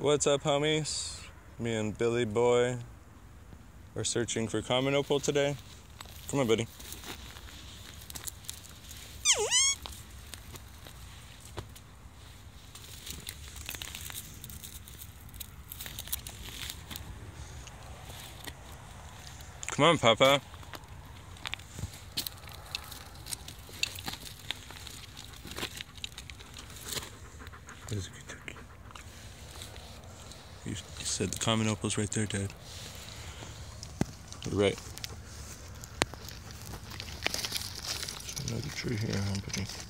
What's up, homies? Me and Billy Boy are searching for common opal today. Come on, buddy. Come on, Papa. You said the common opal's right there, Dad. You're right. There's another tree here?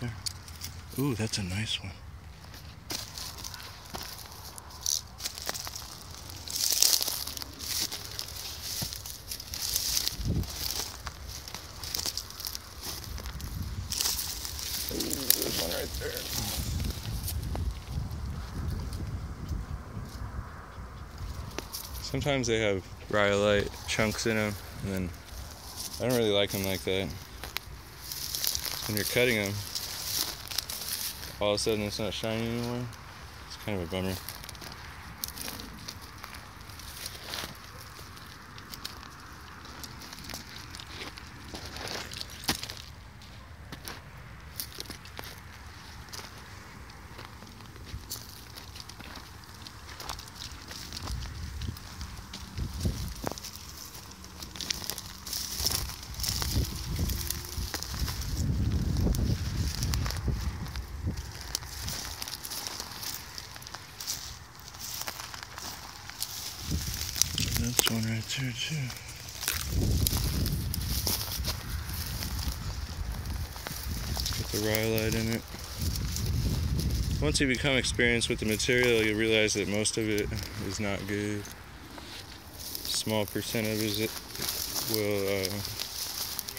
There. Ooh, that's a nice one. There's one right there. Sometimes they have rhyolite chunks in them, and then I don't really like them like that when you're cutting them, all of a sudden it's not shiny anymore. It's kind of a bummer. That's one right there too. Got the rhyolite in it. Once you become experienced with the material, you realize that most of it is not good. Small percent of it will uh,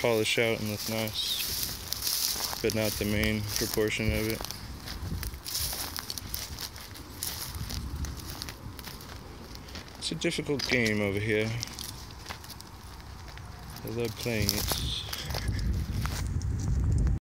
polish out and look nice, but not the main proportion of it. It's a difficult game over here. I love playing it.